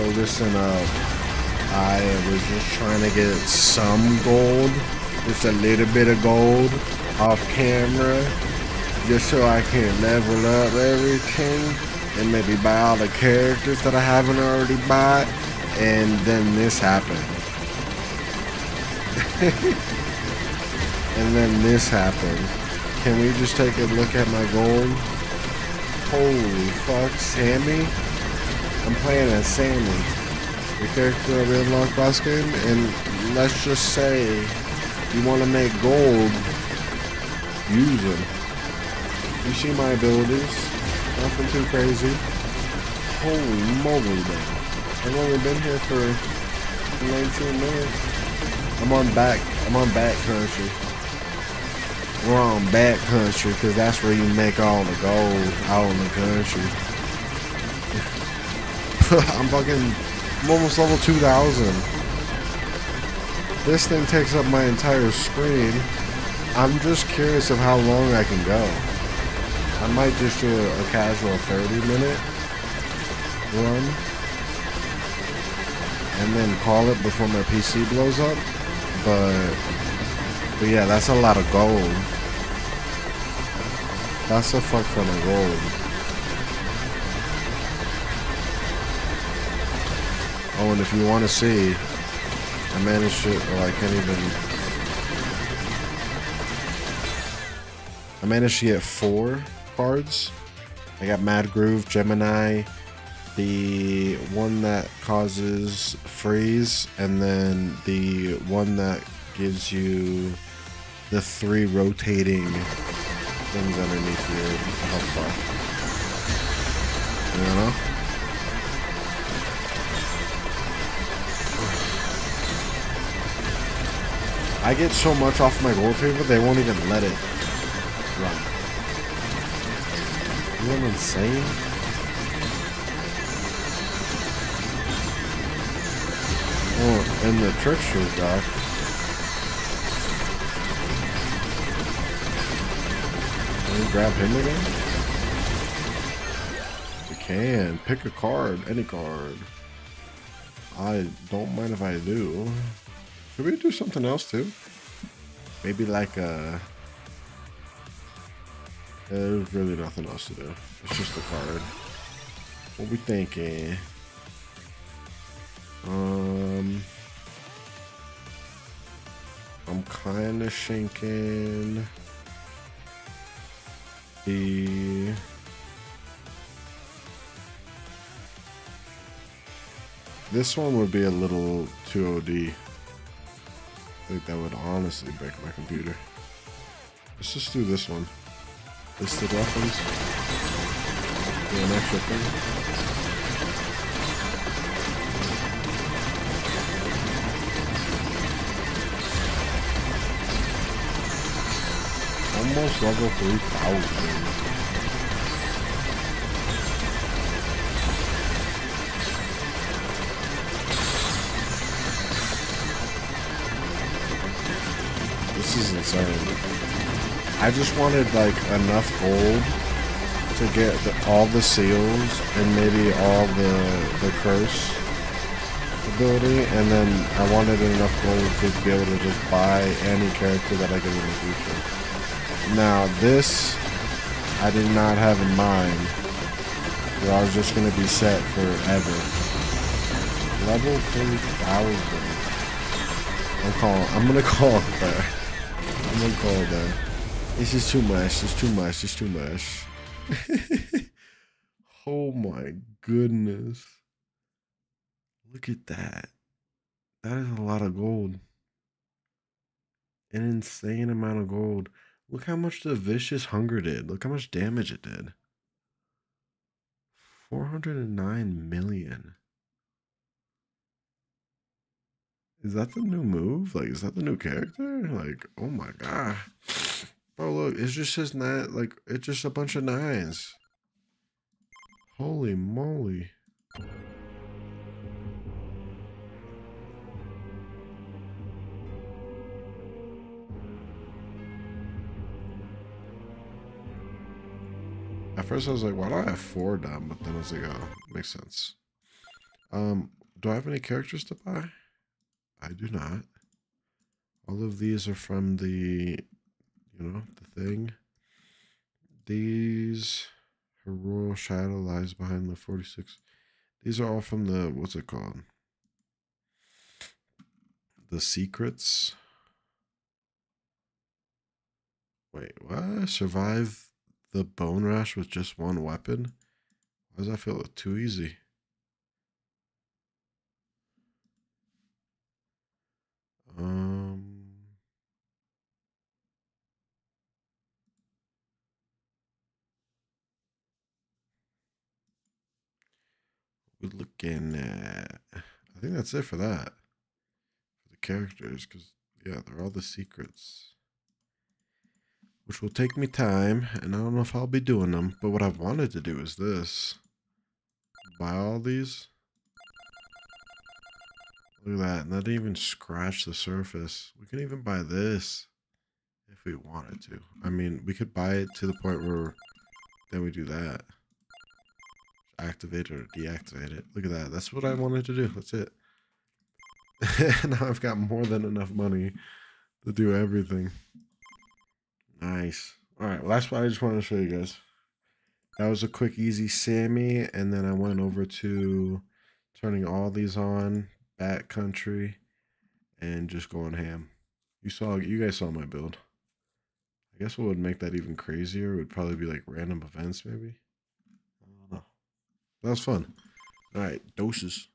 Listen up. Uh, I was just trying to get some gold, just a little bit of gold off camera, just so I can level up everything and maybe buy all the characters that I haven't already bought. And then this happened. and then this happened. Can we just take a look at my gold? Holy fuck, Sammy? I'm playing as Sammy, the character that we unlocked last game, and let's just say you want to make gold, use them. You see my abilities? Nothing too crazy. Holy moly, man. I've only been here for 19 minutes. I'm on back, I'm on back country. We're on back country because that's where you make all the gold out in the country. I'm fucking I'm almost level 2000. This thing takes up my entire screen. I'm just curious of how long I can go. I might just do a, a casual 30 minute run and then call it before my PC blows up. But but yeah, that's a lot of gold. That's a fuck ton of gold. And if you want to see, I managed to, oh, I can't even. I managed to get four cards. I got Mad Groove, Gemini, the one that causes freeze, and then the one that gives you the three rotating things underneath your health bar. You know? I get so much off my gold paper, they won't even let it run. Isn't that insane? Oh, and the trickster guy. Can we grab him again? We can. Pick a card. Any card. I don't mind if I do. Should we do something else too? Maybe like a... There's really nothing else to do. It's just a card. What we thinking? Um... I'm kind of thinking the this one would be a little too OD. Think that would honestly break my computer. Let's just do this one. Listed weapons. Do an extra thing. Almost level 3000. This is insane. I just wanted like enough gold to get the, all the seals and maybe all the the curse ability, and then I wanted enough gold to be able to just buy any character that I get in the future. Now this, I did not have in mind. That I was just gonna be set forever. Level three thousand. I'm calling. I'm gonna call it that. I'm gonna call it that. This is too much. It's too much. It's too much. oh my goodness. Look at that. That is a lot of gold. An insane amount of gold. Look how much the vicious hunger did. Look how much damage it did. 409 million. Is that the new move? Like, is that the new character? Like, oh my god. Bro, look, it's just his nine, like, it's just a bunch of nines. Holy moly. At first I was like, why do I have four them? But then I was like, oh, makes sense. Um, do I have any characters to buy? I do not. All of these are from the, you know, the thing. These, her royal shadow lies behind the 46. These are all from the, what's it called? The secrets. Wait, what? Survive the bone rush with just one weapon? Why does that feel too easy? We're looking at. I think that's it for that. For the characters, because, yeah, they're all the secrets. Which will take me time, and I don't know if I'll be doing them. But what I've wanted to do is this buy all these. Look at that. And that didn't even scratch the surface. We can even buy this if we wanted to. I mean, we could buy it to the point where then we do that. Activate or deactivate it. Look at that. That's what I hmm. wanted to do. That's it. now I've got more than enough money to do everything. Nice. All right. Well, that's what I just wanted to show you guys. That was a quick, easy Sammy. And then I went over to turning all these on, backcountry, and just going ham. You saw, you guys saw my build. I guess what would make that even crazier would probably be like random events, maybe. That was fun. All right, doses.